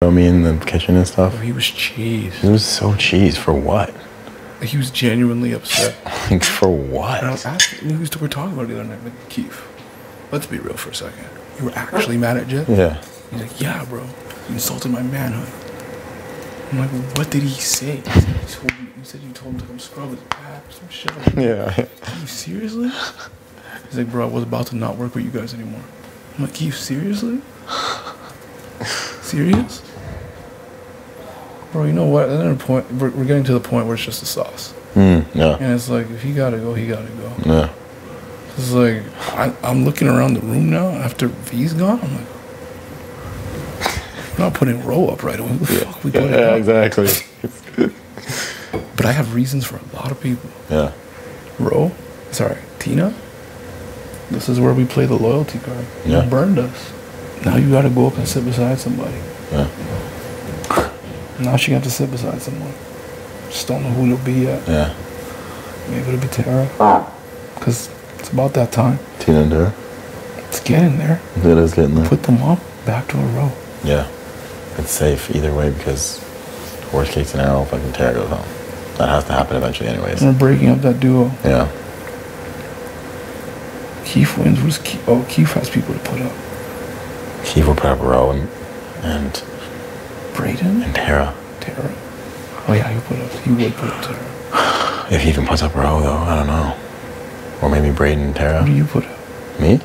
know me in the kitchen and stuff. He was cheese. He was so cheese for what? He was genuinely upset. Like for what? And I was asking, we were talking about it the other night with Keith. Let's be real for a second. You were actually mad at Jeff? Yeah. He's like, yeah, bro. You insulted my manhood. I'm like, well, what did he say? He said, he told you, said you told him to come scrub his back some shit. Like, Yeah. Are you seriously? He's like, bro, I was about to not work with you guys anymore. I'm like, Keith, seriously? Serious? Bro, you know what? At the point, we're, we're getting to the point where it's just a sauce. Mm, yeah. And it's like, if he gotta go, he gotta go. Yeah. It's like, I, I'm looking around the room now after V's gone. I'm like, I'm not putting row up right away. The fuck we Yeah, up? exactly. But I have reasons for a lot of people. Yeah. Row, sorry, Tina. This is where we play the loyalty card. Yeah. You burned us. Now you got to go up and sit beside somebody. Yeah. Now she got to sit beside someone. Just don't know who it'll be yet. Yeah. Maybe it'll be Tara. Because it's about that time. Tina and her. It's getting there. It is getting there. Put them up back to a row. Yeah. It's safe either way because worst case scenario, fucking Tara goes home. That has to happen eventually, anyways. And we're breaking up that duo. Yeah. Keith wins. Who's Keith? Oh, Keith has people to put up. Keith will put up a Row and and Breydon? and Tara. Tara. Oh, yeah, he put up. He would put up Tara. If he even puts up Row though, I don't know. Or maybe Breydon and Tara. What do you put up? Me?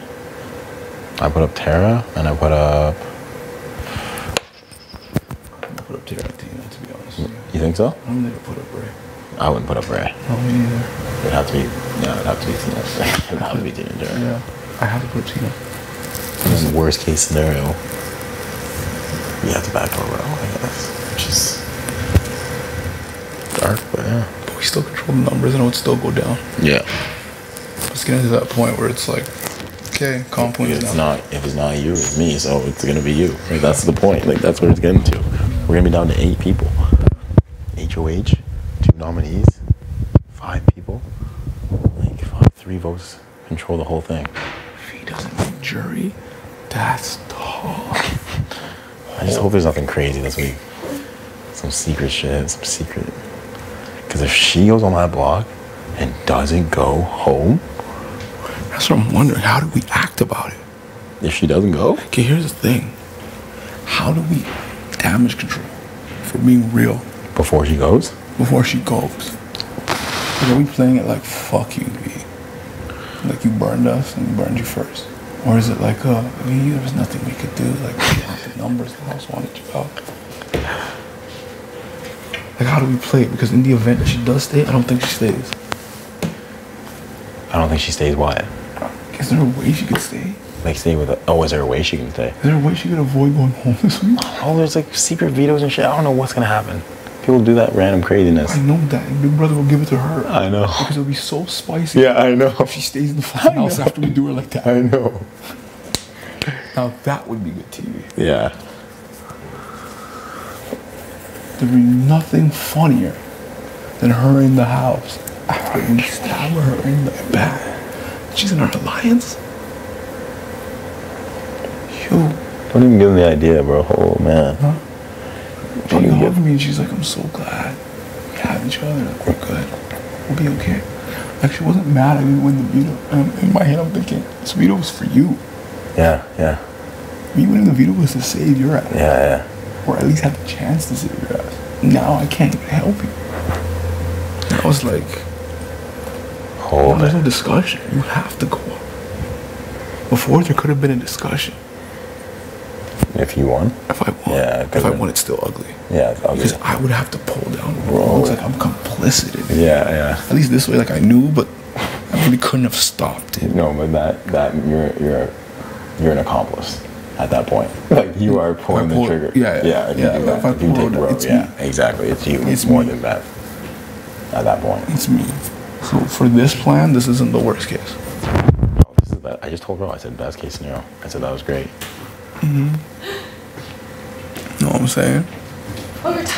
I put up Tara and I put up. I put up Tara and Tina, to be honest you. Think so? I don't think I put up Bray. I wouldn't put up Ray. No, me neither. It'd have to be. Yeah, it'd have to be Tina. It'd have to be Tina Tara. Yeah. I have to put Tina. Worst case scenario, we have to back door Row, I guess. Which is dark, but yeah. But we still control the numbers and it would still go down. Yeah. It's getting to that point where it's like, okay, comp wins It's now. not if it's not you, it's me. So it's gonna be you. Like that's the point. Like that's where it's getting to. We're gonna be down to eight people. HOH, two nominees, five people. Like fuck, three votes control the whole thing. If he doesn't make jury, that's tough. I just hope there's nothing crazy this week. Some secret shit, some secret. Because if she goes on my block and doesn't go home, That's what I'm wondering. How do we act about it? if she doesn't go, Okay, here's the thing. How do we damage control? For being real, before she goes, before she goes. Like, are we playing it like fuck you, V? Like you burned us and we burned you first? Or is it like, uh, V, there was nothing we could do, like we want the numbers, the house wanted you out. Like how do we play it? Because in the event that she does stay, I don't think she stays. I don't think she stays. Why? Is there a way she could stay? Like stay with. A, oh, is there a way she can stay? Is there a way she could avoid going home this week? Oh, there's like secret vetoes and shit. I don't know what's gonna happen. People do that random craziness. I know that. and Big Brother will give it to her. I know. Because it'll be so spicy. Yeah, I know. If she stays in the house after we do her like that. I know. Now that would be good TV. Yeah. There'd be nothing funnier than her in the house after we stab her in the back. She's in our alliance. You. Don't even give them the idea, bro. Oh man. huh? She hugged me and she's like, I'm so glad we have each other. Like, we're good. We'll be okay. Like, she wasn't mad I didn't win the veto. And um, in my head, I'm thinking, this veto was for you. Yeah, yeah, Me winning the veto was to save your ass. yeah, yeah. or at least have the chance to save your ass. Now I can't even help you. And I was like, Hold there's no discussion. You have to go up. Before there could have been a discussion. If you won. If I won, Yeah, if I won, it's still ugly. Yeah, it's ugly. Because I would have to pull down. It looks like I'm complicit in it. Yeah, yeah. At least this way, like I knew, but I really couldn't have stopped it. No, but that that you're you're you're an accomplice at that point. Like you are pulling the trigger. yeah, yeah, yeah. If yeah, you do if that, I you pull take it, it's yeah, me. exactly. It's you. It's more me. than that. At that point. It's me. So for this plan, this isn't the worst case. Oh, this is that. I just told her. I said best case scenario. I said that was great. You know what I'm saying? Oh.